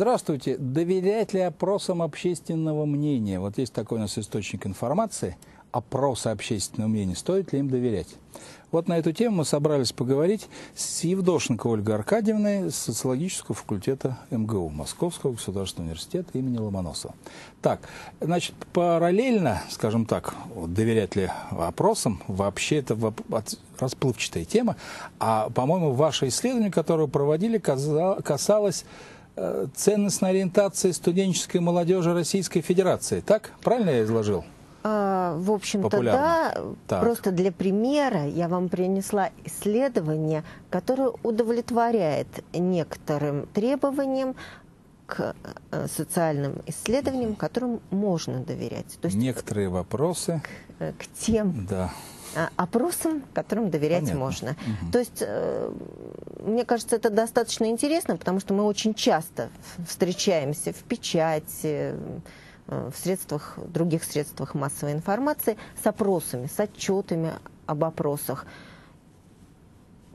Здравствуйте. Доверять ли опросам общественного мнения? Вот есть такой у нас источник информации, опросы общественного мнения. Стоит ли им доверять? Вот на эту тему мы собрались поговорить с Евдошенко Ольгой Аркадьевной социологического факультета МГУ, Московского государственного университета имени Ломоносова. Так, значит, параллельно, скажем так, доверять ли опросам, вообще это расплывчатая тема, а, по-моему, ваше исследование, которое вы проводили, касалось ценностной ориентации студенческой молодежи Российской Федерации. Так? Правильно я изложил? А, в общем-то, да. Так. Просто для примера я вам принесла исследование, которое удовлетворяет некоторым требованиям к э, социальным исследованиям, которым можно доверять. То есть Некоторые вопросы к, э, к тем да. А, опросам, которым доверять Понятно. можно. Угу. То есть, э, мне кажется, это достаточно интересно, потому что мы очень часто встречаемся в печати, в средствах, других средствах массовой информации с опросами, с отчетами об опросах.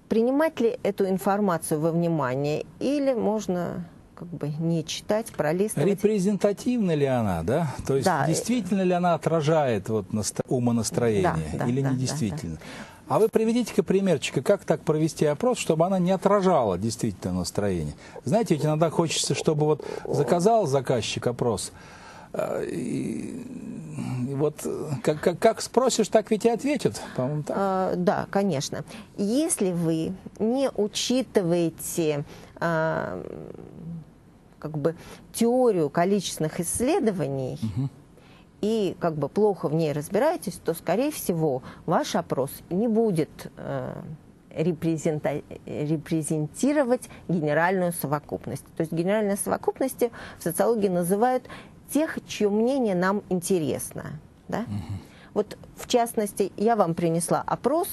Принимать ли эту информацию во внимание или можно как бы не читать, пролистывать. Репрезентативна ли она, да? То есть да. действительно ли она отражает вот умонастроение да, да, или да, не действительно? Да, да. А вы приведите-ка примерчика, как так провести опрос, чтобы она не отражала действительно настроение. Знаете, ведь иногда хочется, чтобы вот заказал заказчик опрос, а, и, и вот как, как, как спросишь, так ведь и ответят, по-моему, так. А, да, конечно. Если вы не учитываете а, как бы теорию количественных исследований, угу. И как бы плохо в ней разбираетесь, то, скорее всего, ваш опрос не будет э, репрезентировать генеральную совокупность. То есть генеральной совокупности в социологии называют тех, чье мнение нам интересно. Да? Угу. Вот в частности, я вам принесла опрос,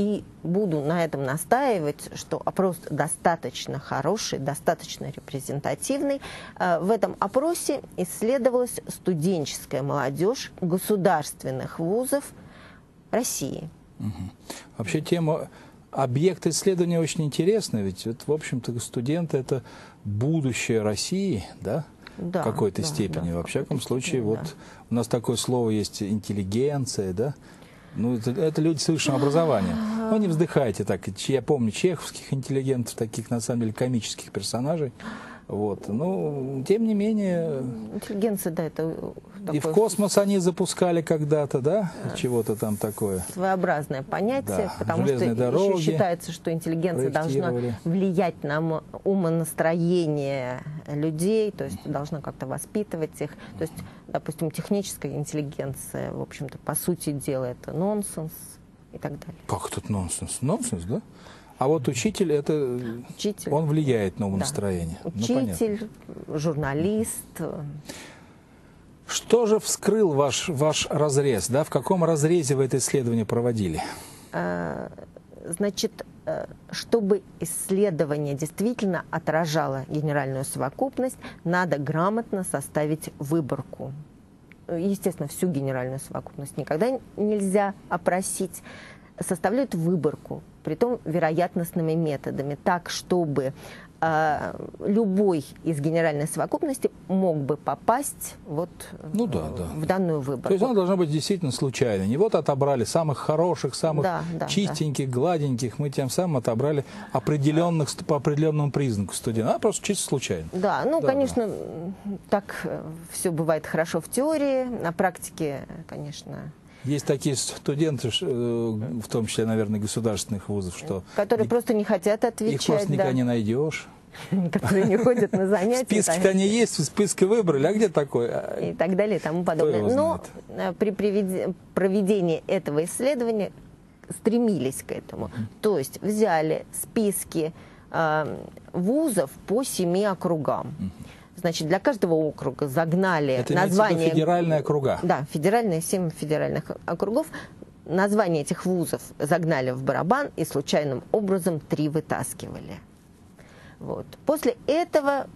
и буду на этом настаивать, что опрос достаточно хороший, достаточно репрезентативный. Э, в этом опросе исследовалась студенческая молодежь государственных вузов России. Угу. Вообще тема объект исследования очень интересный, ведь вот, в общем-то студенты это будущее России, да? да, в какой-то да, степени. Да, Во всяком случае, степени, вот да. у нас такое слово есть интеллигенция, да? Ну, это, это люди с высшим образованием. Ну, не вздыхайте так. Я помню чеховских интеллигентов, таких, на самом деле, комических персонажей. Вот. Ну, тем не менее... Интеллигенция, да, это... Такое... И в космос они запускали когда-то, да? да. Чего-то там такое. Своеобразное понятие, да. потому Железные что дороги еще считается, что интеллигенция должна влиять на умонастроение людей, то есть должна как-то воспитывать их. То есть, допустим, техническая интеллигенция, в общем-то, по сути дела, это нонсенс и так далее. Как тут нонсенс? Нонсенс, да? А вот учитель, это учитель. он влияет на умонастроение. Да. Ну, учитель, ну, журналист. Что же вскрыл ваш, ваш разрез? Да? В каком разрезе вы это исследование проводили? А, значит, э, чтобы исследование действительно отражало генеральную совокупность, надо грамотно составить выборку. Естественно, всю генеральную совокупность никогда нельзя опросить. Составляют выборку притом вероятностными методами, так, чтобы э, любой из генеральной совокупности мог бы попасть вот ну, да, да. в данную выборку. То есть она должна быть действительно случайной. Не вот отобрали самых хороших, самых да, да, чистеньких, да. гладеньких, мы тем самым отобрали определенных по определенному признаку студентов, а просто чисто случайно. Да, ну, да, конечно, да. так все бывает хорошо в теории, на практике, конечно, есть такие студенты, э, в том числе, наверное, государственных вузов, что... Которые просто не хотят отвечать. Их просто никогда не найдешь. Которые не ходят на занятия. Списки-то они есть, в списке выбрали, а где такой? И так далее, и тому подобное. Но э, при проведении этого исследования стремились к этому. То есть взяли списки э, вузов по семи округам. Значит, для каждого округа загнали Это название... федеральные округа? Да, федеральные, семь федеральных округов. Название этих вузов загнали в барабан и случайным образом три вытаскивали. Вот. После этого,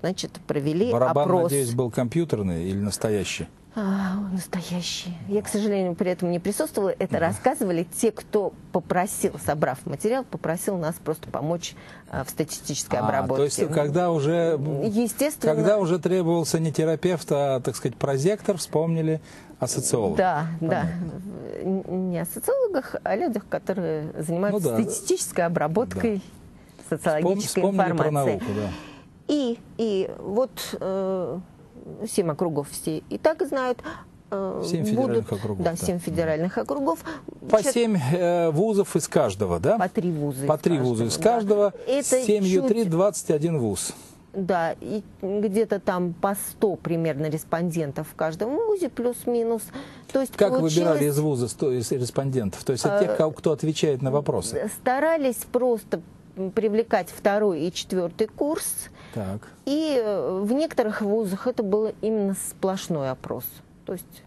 значит, провели барабан, опрос. надеюсь, был компьютерный или настоящий? А, настоящие. Я, к сожалению, при этом не присутствовала. Это рассказывали те, кто попросил, собрав материал, попросил нас просто помочь а, в статистической А, обработке. то есть, когда уже, Естественно. когда уже требовался не терапевт, а, так сказать, прозектор, вспомнили о социологе. Да, Понятно. да. Не о социологах, а о людях, которые занимаются Ну да. статистической обработкой Вспом- социологической Вспомнили информации. про науку, да. И, и вот э, семь округов все и так знают. э, Семь будут- федеральных округов, Да, да. семь федеральных округов. По Чет- семь э, вузов из каждого, да? По три вуза По три вуза из каждого, да. Это 7 Ю3, чуть- 21 вуз. Да, и где-то там по 100 примерно респондентов в каждом вузе, плюс-минус. То есть Как получилось- выбирали из вуза сто- из респондентов? То есть от Э, тех, кого- кто отвечает на вопросы? Старались просто привлекать второй и четвертый курс. Так. И э, в некоторых вузах это было именно сплошной опрос. То есть.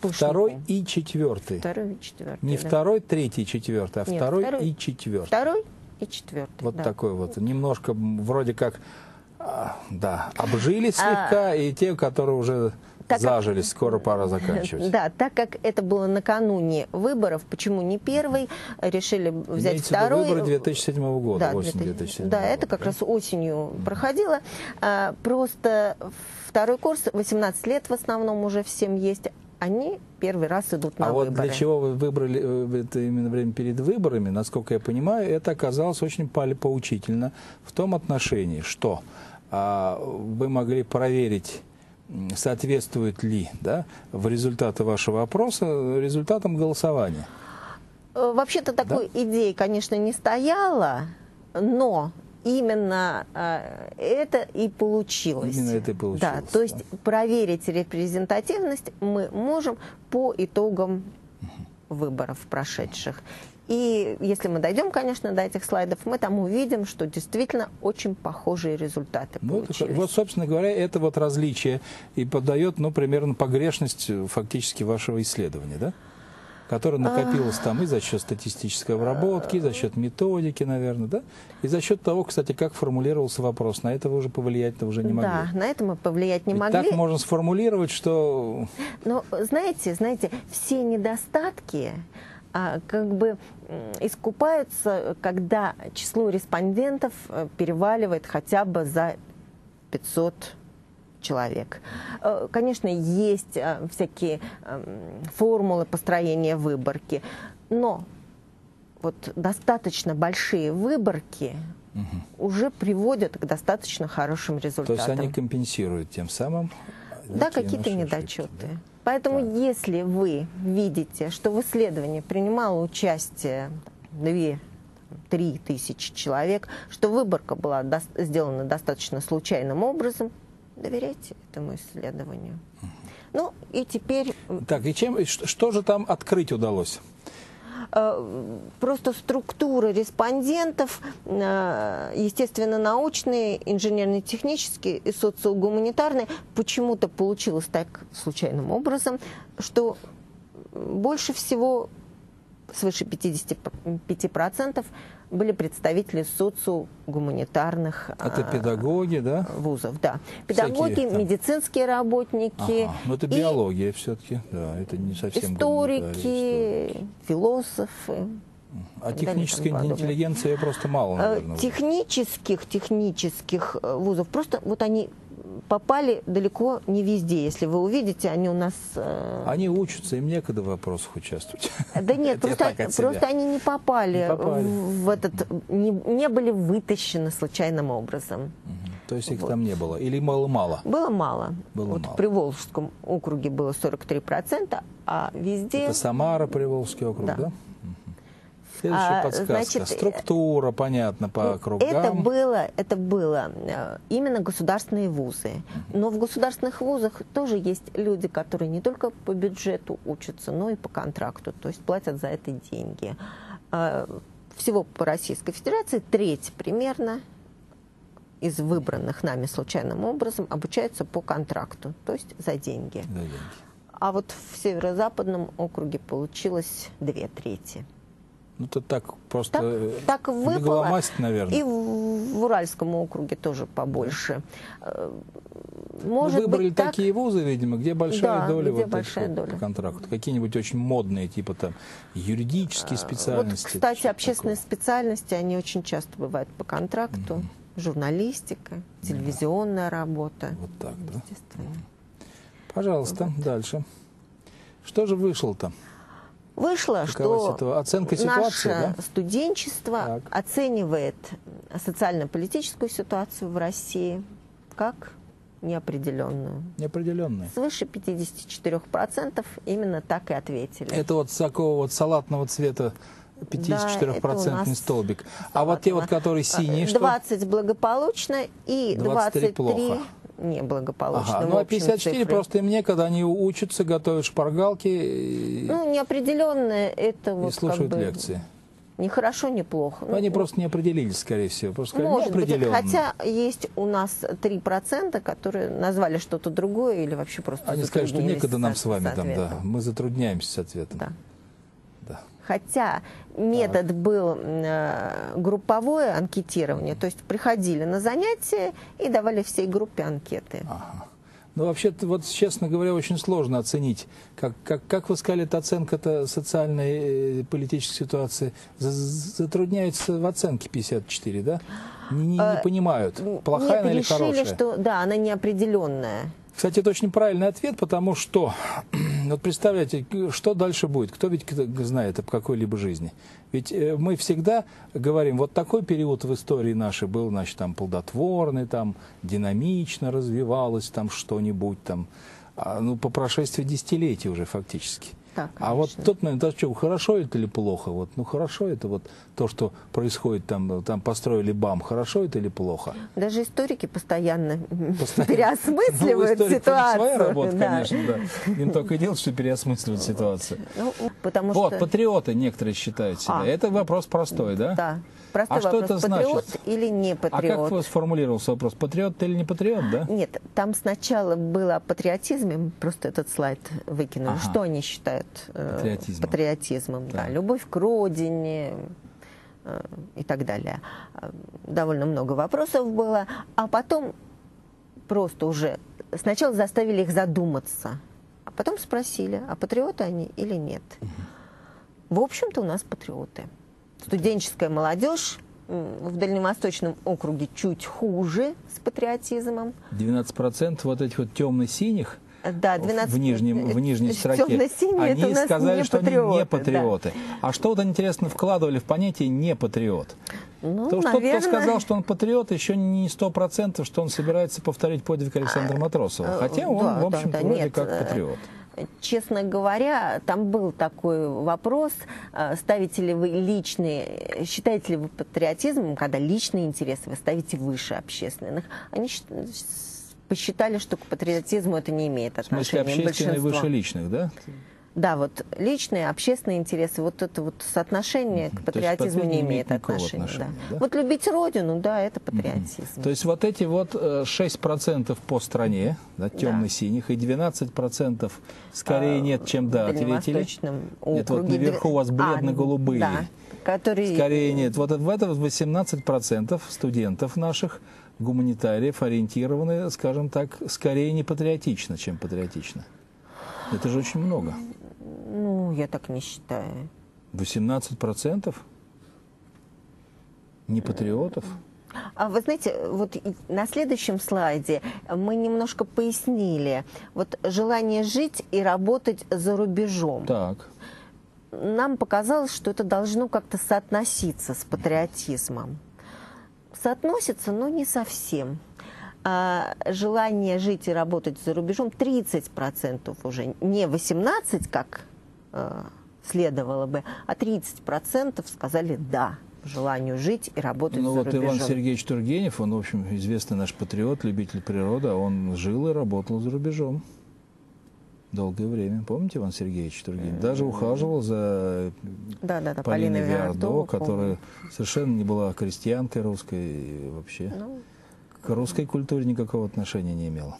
Второй и четвертый. Второй и четвертый. Не да. второй, третий, четвертый, а Нет, второй, второй. и четвертый. Второй и четвертый. Вот да. такой вот. Немножко вроде как, а, да, обжились А, слегка, и те, которые уже так как- зажились, скоро пора заканчивать. Да, так как это было накануне выборов, почему не первый, решили взять Имеется второй. выборы 2007 года, Да, осень 2000 2007 да, года. это как раз осенью проходило. А, просто второй курс, 18 лет в основном уже всем есть, они первый раз идут на А вот выборы. для чего вы выбрали э, это именно время перед выборами, насколько я понимаю, это оказалось очень поучительно в том отношении, что а, вы могли проверить, соответствует ли да, в результаты вашего опроса результатам голосования. Э, Вообще-то такой идеи, конечно, не стояло, но именно э, это и получилось. Именно это и получилось, Да, то есть да. проверить репрезентативность мы можем по итогам выборов прошедших. И если мы дойдем, конечно, до этих слайдов, мы там увидим, что действительно очень похожие результаты Ну, получились. вот, собственно говоря, это вот различие и подает, ну, примерно погрешность э, фактически вашего исследования, да? Которое накопилось там и за счет статистической обработки, и за счет методики, наверное, да? И за счет того, кстати, как формулировался вопрос. На это вы уже повлиять-то уже не могли. Да, на это мы повлиять не Ведь могли. так можно сформулировать, что Но знаете, знаете, все недостатки как бы м, искупаются, когда число респондентов э, переваливает хотя бы за 500 человек. Э, Конечно, есть э, всякие эм, формулы построения выборки, но вот достаточно большие выборки уже приводят к достаточно хорошим то результатам. есть они компенсируют тем самым. Да, какие-то недочеты. да. Поэтому, Так. если вы видите, что в исследовании принимало участие 2-3 тысячи человек, что выборка была дос- сделана достаточно случайным образом, доверяйте этому исследованию. Ну, и теперь Так, и чем, что, что же там открыть удалось? Э, просто структура респондентов, э, естественно, научные, инженерно-технические и социогуманитарные, почему-то получилось так случайным образом, что больше всего, свыше 55% были представители социогуманитарных Это а, педагоги, да? вузов. Да. Педагоги, Всякие там. медицинские работники. Ага, ну это биология все-таки, да, это не совсем история. историки, философы. А технической интеллигенции просто мало, Э, наверное. Технических, технических э, вузов. Просто вот они попали далеко не везде. Если вы увидите, они у нас... э, Они учатся, им некогда в вопросах участвовать. Да нет, просто, просто они не попали, Не попали. В, этот... Не, не были вытащены случайным образом. Мгм. То есть их там не было. Или мало-мало. Было мало. Было вот мало. в Приволжском округе было 43%, а везде... Это Самара, Приволжский округ, да? Да. Следующая А, подсказка. значит, э, Структура, понятно, по округам. Это было, это было э, именно государственные вузы. Но в государственных вузах тоже есть люди, которые не только по бюджету учатся, но и по контракту, то есть платят за это деньги. Э, Всего по Российской Федерации треть примерно из выбранных нами случайным образом обучаются по контракту, то есть за деньги. Да, деньги. А вот в северо-западном округе получилось две трети. Ну, это так просто Так, э, так выпало. наверное. И в, в Уральском округе тоже побольше. Э, может Вы выбрали быть так. такие вузы, видимо, где большая Да, доля где вот большая этих доля. по контракту. Какие-нибудь очень модные, типа там юридические Вот, специальности. кстати, что-то общественные такое. специальности, они очень часто бывают по контракту. Журналистика, телевизионная работа. Вот так, да? Естественно. Пожалуйста, дальше. Что же вышло-то? Вышло, Какова что ситуа- оценка ситуации, наше да? студенчество Так. оценивает социально-политическую ситуацию в России как неопределенную. Неопределенные. Свыше 54% именно так и ответили. Это вот с такого вот салатного цвета 54% это у нас столбик. А вот те вот, которые синие, что? 20 благополучно и 23 23, плохо. Неблагополучно. Ага, ну а общем 54 цифре. просто им некогда, они учатся, готовят шпаргалки и, Ну, неопределенное это и вот слушают как бы лекции. ни хорошо, ни плохо. Ну, они Ну, просто не определились, скорее всего. Просто сказали, Может быть, хотя есть у нас 3%, которые назвали что-то другое или вообще просто Они скажут, что некогда нам с- вами там, да. Мы затрудняемся с ответом. Да. Хотя метод был э, групповое анкетирование, то есть приходили на занятия и давали всей группе анкеты. Ага. Ну, вообще-то, вот, честно говоря, очень сложно оценить, как, как, как вы сказали, эта оценка-то социальной и политической ситуации за- затрудняется в оценке 54, да? Не, не- не понимают, плохая Нет, она или решили, хорошая. что да, она неопределенная. Кстати, это очень правильный ответ, потому что, вот представляете, что дальше будет? Кто ведь знает об какой-либо жизни? Ведь э, мы всегда говорим, вот такой период в истории нашей был, значит, там плодотворный, там динамично развивалось там что-нибудь там, а, ну, по прошествии десятилетий уже фактически. Да, а вот тот момент, а что, хорошо это или плохо? Вот, ну, хорошо это вот то, что происходит там, там построили БАМ, хорошо это или плохо? Даже историки постоянно, Постоянно. переосмысливают Ну, ситуацию. Своя работа, да. конечно, да. Им только и делать, что переосмысливать ситуацию. Ну, потому Вот, что... патриоты некоторые считают себя. А. Это вопрос простой, да? Да. Простой А что вопрос, это патриот значит? или не А как патриот? сформулировался вопрос? Патриот или не патриот, да? Нет, там сначала было о патриотизме, просто этот слайд выкинули. Ага. Что они считают э, Патриотизмом. патриотизмом? Да. Да. Любовь к родине э, и так далее. Э, Довольно много вопросов было. А потом просто уже сначала заставили их задуматься, а потом спросили, а патриоты они или нет. В общем-то, у нас патриоты. Студенческая молодежь в Дальневосточном округе чуть хуже с патриотизмом. 12% вот этих вот темно-синих Да, 12... в, нижнем, в нижней строке, они сказали, что патриоты, они не да. патриоты. А что вот они, интересно, вкладывали в понятие «не патриот»? Ну, То, что кто наверное, сказал, что он патриот, еще не сто процентов, что он собирается повторить подвиг Александра Матросова. э, Хотя он, да, в да, общем-то, да, вроде нет, как э, патриот. Честно говоря, там был такой вопрос, э, ставите ли вы личные, считаете ли вы патриотизмом, когда личные интересы вы ставите выше общественных. Они посчитали, что к патриотизму это не имеет В смысле, отношения. общественные выше личных, да? Да, вот личные, общественные интересы, вот это вот соотношение к патриотизму патриотизм не имеет отношения. отношения, да. да? Вот любить родину, да, это патриотизм. То есть вот эти вот э, 6% по стране, да, темно-синих, и 12% скорее нет, чем да, ответили. Нет, вот наверху у вас А, бледно-голубые. Да, которые... Скорее нет. Вот в это 18% студентов наших, гуманитариев, ориентированы, скажем так, скорее не патриотично, чем патриотично. Это же очень много. Ну, я так не считаю. 18% не патриотов. А вы знаете, вот на следующем слайде мы немножко пояснили. Вот желание жить и работать за рубежом. Так. Нам показалось, что это должно как-то соотноситься с патриотизмом. Соотносится, но не совсем. А желание жить и работать за рубежом 30% уже, не 18%, как э, следовало бы, а 30% сказали «да» желанию жить и работать Ну за вот рубежом. Иван Сергеевич Тургенев, он, в общем, известный наш патриот, любитель природы, а он жил и работал за рубежом долгое время. Помните Иван Сергеевич Тургенев? Даже ухаживал за Да, да, да, Полиной Виардо, которая совершенно не была крестьянкой русской и вообще Ну, к русской культуре никакого отношения не имела.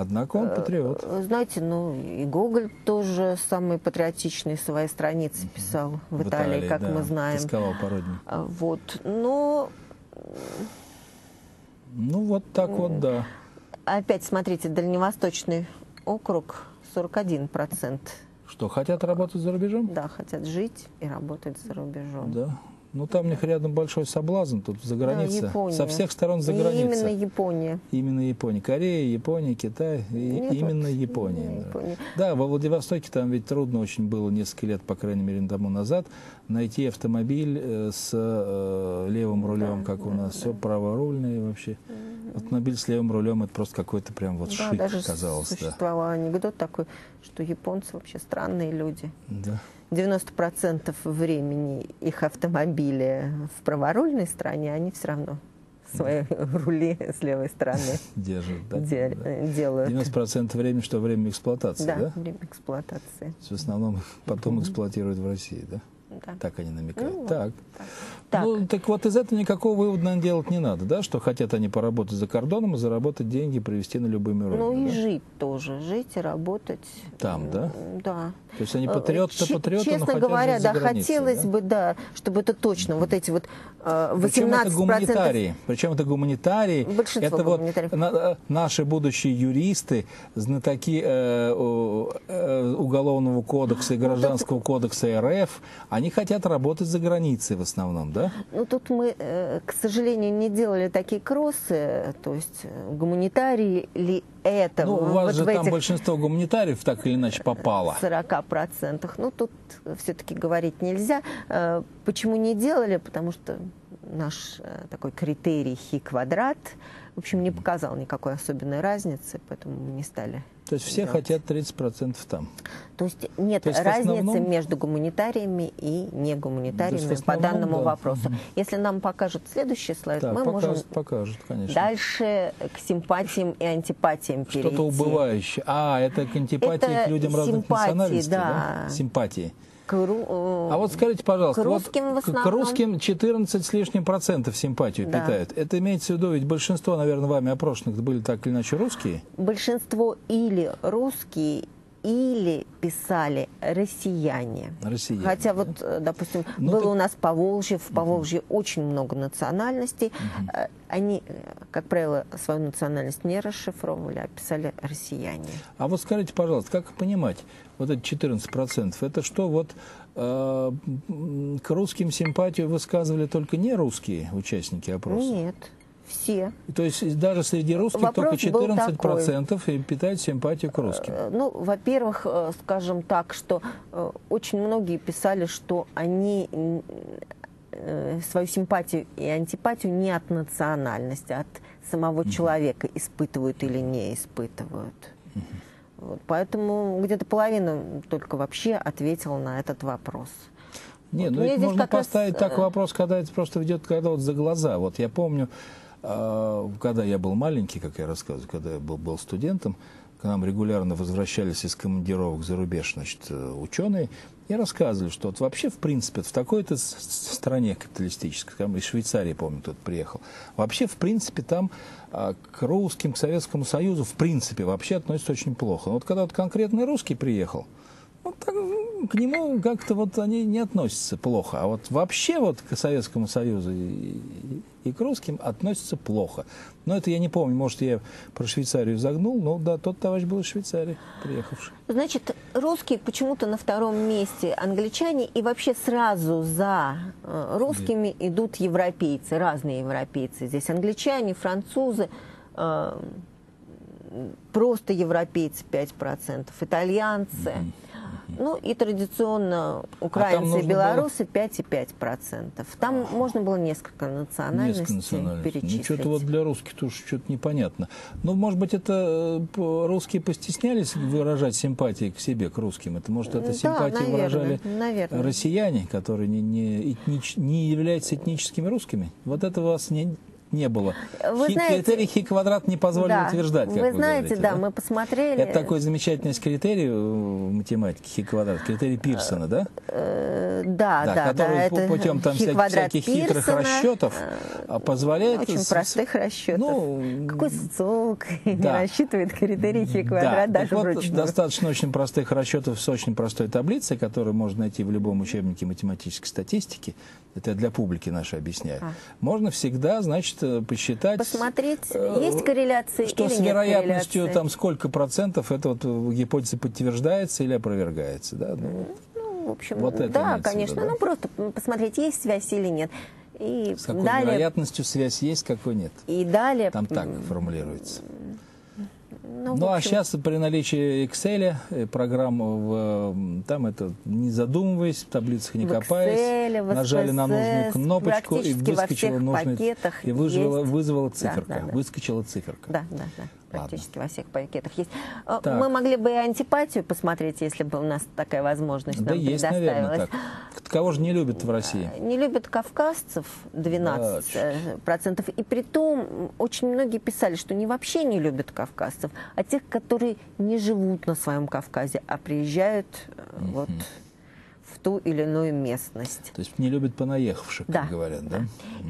Однако Э, он патриот. Вы Знаете, ну и Гоголь тоже самые патриотичные свои страницы писал в, Италии, как да, мы знаем. Тосковал по родине. А, Вот, но Ну вот так вот, да. опять смотрите, Дальневосточный округ 41%. Что, хотят работать за рубежом? Да, хотят жить и работать за рубежом. Да. Ну, там у них рядом большой соблазн, тут за границей. Да, Япония. Со всех сторон за границей. Именно Япония. Именно Япония. Корея, Япония, Китай. И Нет, именно вот, Япония. именно да. Япония. Да, во Владивостоке там ведь трудно очень было несколько лет, по крайней мере, тому назад, найти автомобиль э, с э, левым рулем, как у нас. Все праворульное вообще. Автомобиль с левым рулем это просто какой-то прям вот Да, шик даже казалось. Да. существовал анекдот такой, что японцы вообще странные люди. Да. 90% времени их автомобили в праворульной стороне, они все равно свои рули с левой стороны Держит, да? де- Да. делают. 90% времени, что время эксплуатации, да? Да, время эксплуатации. В основном потом эксплуатируют в России, да? Да. Так они намекают. Ну, вот так. Так. Ну, так вот из этого никакого вывода, наверное, делать не надо, да? Что хотят они поработать за кордоном и заработать деньги, привезти на любыми Ну уровнями. и да? жить тоже, жить и работать. Там, да? Да. То есть они Э, патриоты-то че- патриоты, но Честно хотят говоря, да, границей, хотелось да? бы, да, чтобы это точно, вот эти вот э, 18%. Причем это гуманитарии. Причем это гуманитарии. Большинство это вот гуманитариев. на- э, наши будущие юристы, знатоки э, э, уголовного кодекса и Ну, гражданского кодекса РФ, они хотят работать за границей в основном, да? Ну, тут мы, э, к сожалению, не делали такие кроссы, то есть э, гуманитарии ли это Ну, у вас вот же там этих большинство гуманитариев так или иначе попало. 40%. Ну, тут все-таки говорить нельзя. Э, Почему не делали? Потому что наш э, такой критерий хи квадрат, в общем, не показал никакой особенной разницы, поэтому мы не стали. То есть все хотят 30% там. То есть нет То есть разницы основном- между гуманитариями и негуманитариями по данному да. вопросу. Если нам покажут следующий слайд, Так, мы можем покажут, покажут, конечно. дальше к симпатиям и антипатиям перейти. Что-то убывающее. А, это к антипатии Это к людям разных симпатии, национальностей, да. Симпатии. К ру- э, А вот скажите, пожалуйста, К русским вот в к- к основном. русским 14 с лишним процентов симпатию Да. питают. Это имеется в виду, ведь большинство, наверное, вами опрошенных были так или иначе русские. большинство или русские, или писали россияне. Россияне, Хотя да? вот, э, допустим, Ну, было так- у нас Поволжье, в Поволжье очень много национальностей. Э, Они, э, как правило, свою национальность не расшифровывали, а писали россияне. А вот скажите, пожалуйста, как понимать вот эти 14%? Это что, вот э, к русским симпатию высказывали только не русские участники опроса? Нет, все. То есть даже среди русских Вопрос только был 14% и питают симпатию к русским. Э, Ну, во-первых, э, скажем так, что э, очень многие писали, что они свою симпатию и антипатию не от национальности, а от самого человека испытывают или не испытывают. Вот, поэтому где-то половина только вообще ответила на этот вопрос. Не, Вот ну это можно как раз, поставить так вопрос, когда это просто ведет когда вот за глаза. Вот я помню, когда я был маленький, как я рассказываю, когда я был, был студентом, к нам регулярно возвращались из командировок за рубеж, значит, э, ученые, и рассказывали, что вот вообще, в принципе, в такой-то стране капиталистической, там из Швейцарии, помню, кто-то приехал, вообще, в принципе, там а, к русским, к Советскому Союзу, в принципе, вообще относятся очень плохо. Но вот когда вот конкретный русский приехал, ну, так, ну, к нему как-то вот они не относятся плохо. А вот вообще вот к Советскому Союзу и, и- к русским относятся плохо. Но это я не помню, может, я про Швейцарию загнул, но да, тот товарищ был из Швейцарии приехавший. Значит, русские почему-то на втором месте англичане, и вообще сразу за э, русскими идут европейцы, разные европейцы. Здесь англичане, французы, э, просто европейцы 5%, итальянцы. Ну и традиционно украинцы и нужно белорусы 5,5%. Там можно было несколько национальностей Несколько национальностей. Ну, перечислить. что-то вот для русских тоже что-то непонятно. Ну, может быть, это э, русские постеснялись выражать симпатии к себе, к русским? Это, может, это Да, симпатии наверное, выражали наверное. россияне, которые не, не, этнич- не являются этническими русскими? Вот это вас не, не было. Вы Хи- знаете- критерий хи-квадрат не позволил Да. утверждать, как вы, Вы знаете, говорите, да, мы посмотрели. Это такой замечательный критерий в математике хи-квадрат, критерий Пирсона, да? Э, да, да, да, который это путем там хи всяких, квадрат всяких хитрых расчетов а, позволяет... Очень с- простых расчетов. Ну, Какой социолог да. рассчитывает критерий хи Да, квадрат так даже вот, вручную? достаточно очень простых расчетов с очень простой таблицей, которую можно найти в любом учебнике математической статистики. Это я для публики нашей объясняю. А. Можно всегда, значит, посчитать. Посмотреть, есть корреляции Что или с вероятностью там сколько процентов эта вот гипотеза подтверждается или опровергается. Да? Ну, Ну, в общем, Вот это да, в виду, конечно. да? Ну, просто посмотреть, есть связь или нет. И с какой далее, вероятностью связь есть, какой нет. и далее, Там так формулируется. Ну, Ну, а сейчас при наличии Excel, э, программ, в, там это не задумываясь, в таблицах не В копаясь, Excel, в нажали на нужную кнопочку и выскочила нужный, пакетах и вызвала, есть. вызвала Да, циферка, да, да. выскочила циферка. Да, да, да. Практически во всех пакетах есть. А, Так. Мы могли бы и антипатию посмотреть, если бы у нас такая возможность Да нам есть, наверное, предоставилась. так. Кого же не любят в России? Не любят кавказцев 12%. э, процентов. И при том очень многие писали, что не вообще не любят кавказцев, а тех, которые не живут на своем Кавказе, а приезжают э, вот в ту или иную местность. То есть не любят понаехавших, как Да, говорят, да?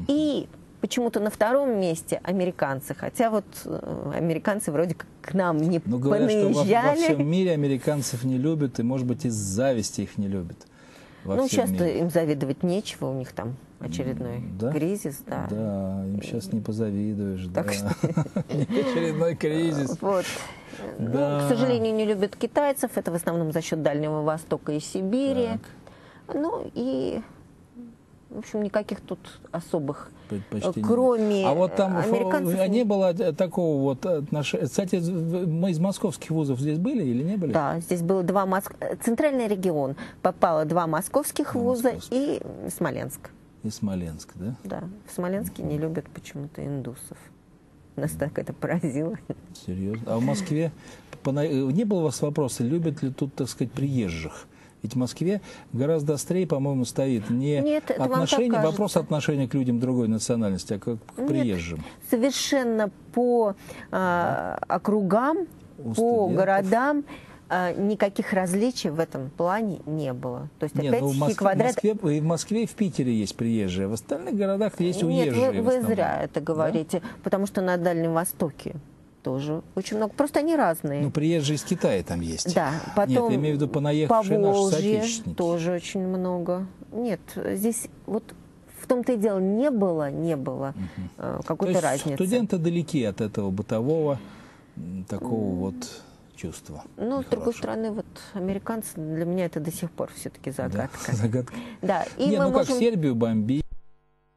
И почему-то на втором месте американцы, хотя вот э, американцы вроде как к нам не Ну, говорят, что во, во понаезжали. всем мире американцев не любят, и, может быть, из зависти их не любят. Ну, сейчас-то мире. им завидовать нечего, у них там очередной Да? кризис, да. Да, им сейчас не позавидуешь, Так да. что- Очередной кризис. Вот. Да. Ну, к сожалению, не любят китайцев. Это в основном за счет Дальнего Востока и Сибири. Так. Ну и, в общем, никаких тут особых, предпочтений. кроме А вот там фо- американцев, а не было э, такого вот отношения. Кстати, мы из московских вузов здесь были или не были? Да, здесь было два Моск... э, Центральный регион. Попало два московских Два вуза и Смоленск. И Смоленск, да? Да, в Смоленске не любят почему-то индусов. Нас так это поразило. Серьезно. А в Москве э, не было у вас вопроса, любят ли тут, так сказать, приезжих? Ведь в Москве гораздо острее, по-моему, стоит не Нет, отношение, вопрос отношения к людям другой национальности, а к, к Нет. приезжим. Совершенно по а, округам, У по студентов. городам а, никаких различий в этом плане не было. То есть Нет, ну, в, опять-таки Моск- в квадрат... Москве, и в Москве, и в Питере есть приезжие, в остальных городах есть Нет, уезжие. вы, в вы основном. зря это говорите, потому что на Дальнем Востоке тоже очень много. Просто они разные. Ну, приезжие из Китая там есть. Да, потом Нет, я имею в виду понаехавшие наши Поволжье соотечественники. тоже очень много. Нет, здесь вот в том-то и дело не было, не было То какой-то разницы. студенты далеки от этого бытового такого вот чувства. Ну, с другой стороны, вот американцы для меня это до сих пор все-таки Да, загадка. загадка. Да, и Не, мы ну как можем Сербию бомбили.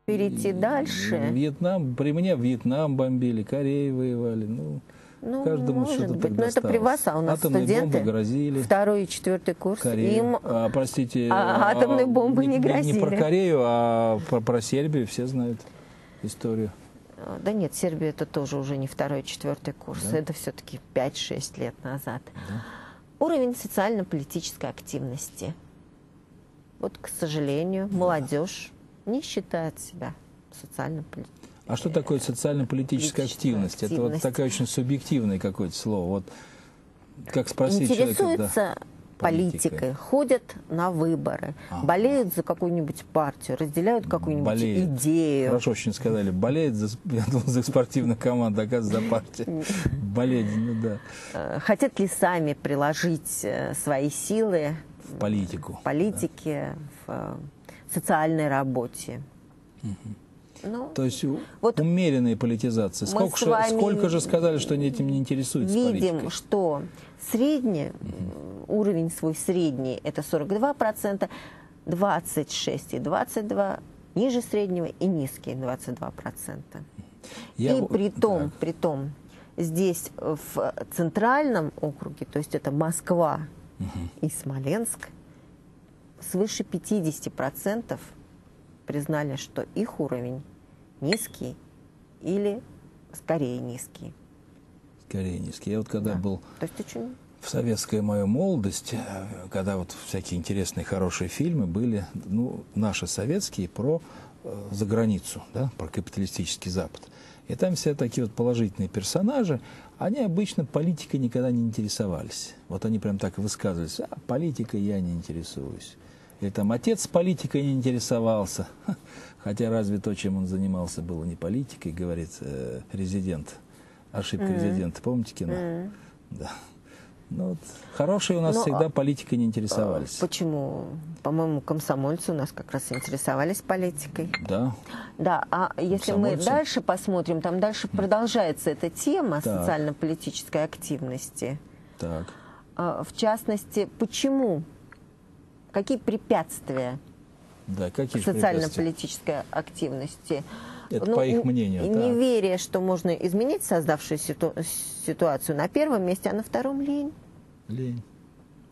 Перейти дальше. Вьетнам, при мне Вьетнам бомбили, Корею воевали. Ну, Ну, каждому может что-то быть, но это при вас, а у нас Атомные студенты бомбы грозили. второй и четвертый курс, Корею. им А, простите, а, атомные бомбы не Не про грозили. Корею, а про, про Сербию все знают историю. А, Да нет, Сербия это тоже уже не второй, четвертый курс. Да? Это все-таки 5-6 лет назад. Уровень социально-политической активности. Вот, к сожалению, молодежь не считает себя социально-политической. А что такое социально-политическая Политическая активность? Это вот активность. такое очень субъективное какое-то слово. Вот как спросить человека, Интересуются да, политикой, политикой. ходят на выборы, Ага. болеют за какую-нибудь партию, разделяют какую-нибудь болеет. идею. Хорошо очень сказали. Болеет за, я думал, за спортивную команду, оказывается, за партию. Болеть, ну да, Э, Хотят ли сами приложить э, свои силы в политику. в политике, в э, социальной работе? Ну, То есть Вот умеренная политизация. Сколько, же, сколько же сказали, что они этим не интересуются видим, политикой? что средний, уровень свой средний это 42%, 26 и 22 ниже среднего и низкие 22%. Я и при том, так. при том, здесь в центральном округе, то есть это Москва и Смоленск, свыше 50% признали, что их уровень низкий или скорее низкий. Скорее низкий. Я вот когда Да. был То есть очень в советская мою молодость, э, когда вот всякие интересные, хорошие фильмы были, ну, наши советские, про э, за границу, да, про капиталистический Запад. И там все такие вот положительные персонажи, они обычно политикой никогда не интересовались. Вот они прям так и высказывались, а политикой я не интересуюсь. Или там отец политикой не интересовался. Хотя разве то, чем он занимался, было не политикой, говорит э, резидент. Ошибка резидента. Помните кино? Да. Ну, вот, хорошие у нас Но, всегда а, политикой не интересовались. Почему? По-моему, комсомольцы у нас как раз интересовались политикой. Да. Да, а если мы дальше посмотрим, там дальше продолжается эта тема социально-политической активности. Так. А, В частности, почему? Какие препятствия Да, какие к социально-политической активности? Ну, Это по их мнению, н- да. Неверие, что можно изменить создавшуюся ситу- ситуацию на первом месте, а на втором лень. Лень.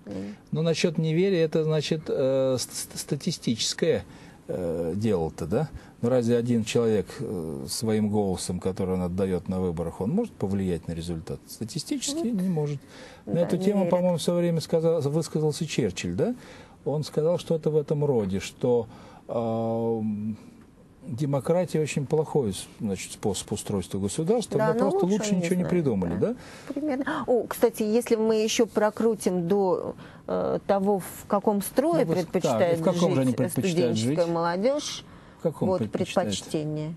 Лень. Ну, насчет неверия, это значит э, ст- ст- статистическое э, дело-то, да? Ну, разве один человек э, своим голосом, который он отдает на выборах, он может повлиять на результат? Статистически не может. На Да, эту не тему, по-моему, в свое время сказал, высказался Черчилль, да? Он сказал что-то в этом роде, что э, демократия очень плохой значит, способ устройства государства. Да, Мы но просто лучше лучше не ничего не знаю, придумали, да. да? Примерно. О, кстати, если мы еще прокрутим до э, того, в каком строе Ну, предпочитает так, в каком жить же они предпочитают студенческая жить? молодежь, В каком вот предпочтение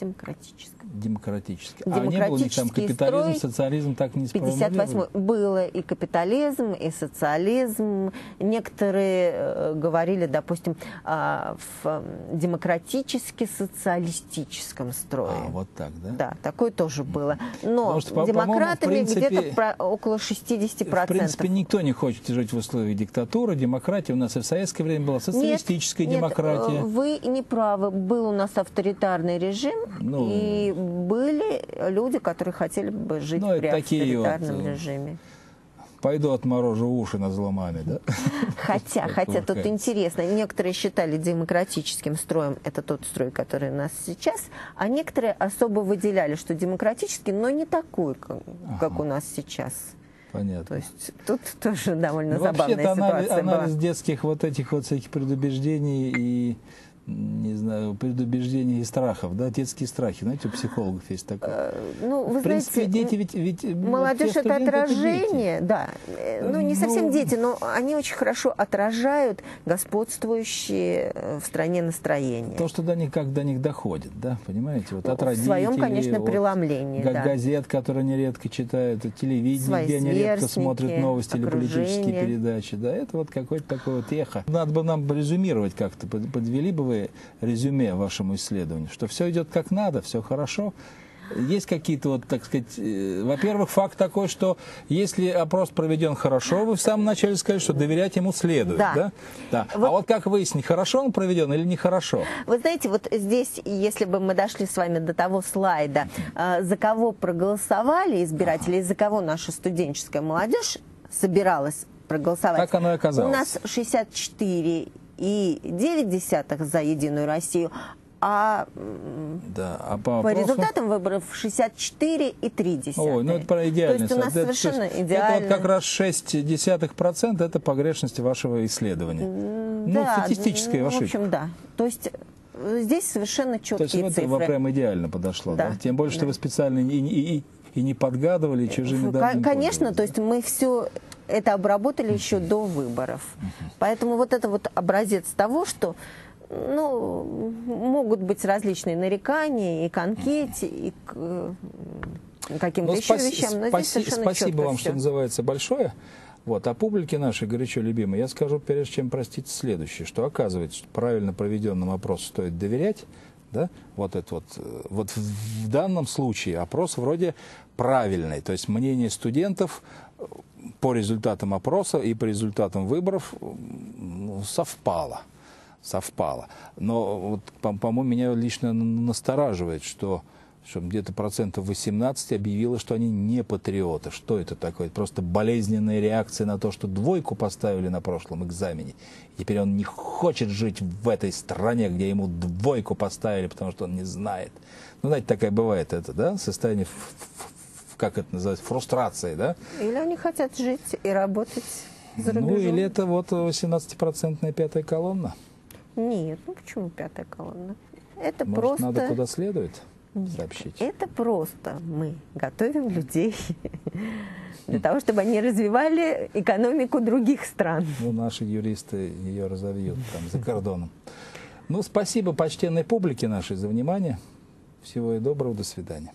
демократическом. Демократически. А не было них там капитализм, социализм так не 58 сформулировали? было и капитализм, и социализм. Некоторые э, говорили, допустим, а, в э, демократически-социалистическом строе. А, вот так, да? Да, такое тоже было. Но Потому что, демократами где-то про- около 60%. В принципе, никто не хочет жить в условиях диктатуры, демократии. У нас и в советское время была социалистическая Нет, демократия. Нет, э, вы не правы. Был у нас авторитарный режим, Ну. и были люди, которые хотели бы жить Ну, при такие вот, авторитарном э, режиме. Пойду отморожу уши на зломами, да? Хотя, хотя тут интересно, некоторые считали демократическим строем, это тот строй, который у нас сейчас, а некоторые особо выделяли, что демократический, но не такой, как, как у нас сейчас. Понятно. То есть тут тоже довольно Ну, забавная вообще-то анализ, ситуация была. анализ детских вот этих вот всяких предубеждений и не знаю, предубеждений и страхов, да, детские страхи, знаете, у психологов есть такое. Ну, вы в принципе, знаете, дети ведь... ведь Молодежь это отражение, да. Э, Ну, не совсем Ну, дети, но они очень хорошо отражают господствующие э, в стране настроения. То, что до них как до них доходит, да, понимаете, вот Ну, от в родителей. своем, конечно, от преломлении, да. газет, которые они редко читают, от телевидения, Свои где они редко смотрят новости или политические передачи, да, это вот какое-то такое вот эхо. Надо бы нам резюмировать как-то, под- подвели бы вы резюме вашему исследованию, что все идет как надо, все хорошо. Есть какие-то, вот, так сказать, э, во-первых, факт такой, что если опрос проведен хорошо, вы в самом начале сказали, что доверять ему следует, Да. да? да. Вот- А вот как выяснить, хорошо он проведен или нехорошо? Вы знаете, вот здесь, если бы мы дошли с вами до того слайда, э, за кого проголосовали избиратели, и за кого наша студенческая молодежь собиралась проголосовать. Так оно и оказалось. У нас 64,9 за Единую Россию, а Да, а по, по опросу- результатам выборов 64,3. Ой, ну это про идеальность. То есть у нас Это- это- совершенно это, идеально. вот как раз 0,6% это погрешность вашего исследования. ну, Да, статистическая ну, ошибка. В общем, да. То есть э, здесь совершенно То четкие есть вот цифры. вам прямо идеально подошло, да? Да, Тем более, что да. вы специально и, и- и- не подгадывали чужими Фу, данными. ко- Конечно, то есть мы все это обработали еще до выборов. Поэтому вот это вот образец того, что ну, могут быть различные нарекания и к анкете, и к каким-то Ну, еще спаси- вещам. Но здесь спаси- совершенно спасибо вам, всё. что называется, большое. Вот, а публике нашей горячо любимой я скажу, прежде чем простить, следующее, что оказывается, что правильно проведенному опросу стоит доверять, да, вот это вот, э, вот в, в данном случае опрос вроде правильный, то есть мнение студентов э, по результатам опроса и по результатам выборов ну, совпало совпало. Но вот, по- по-моему, меня лично настораживает, что, что где-то процентов 18 объявило, что они не патриоты. Что это такое? Это просто болезненная реакция на то, что двойку поставили на прошлом экзамене. И теперь он не хочет жить в этой стране, где ему двойку поставили, потому что он не знает. Ну, знаете, такая бывает это, да, состояние, как это называется, фрустрации, да? Или они хотят жить и работать за Ну, рубежом. или это вот 18-процентная пятая колонна. Нет, ну почему пятая колонна? Это Может, просто... надо куда следует сообщить? Это просто мы готовим людей для того, чтобы они развивали экономику других стран. Ну, наши юристы ее разовьют там за кордоном. Ну, спасибо почтенной публике нашей за внимание. Всего и доброго, до свидания.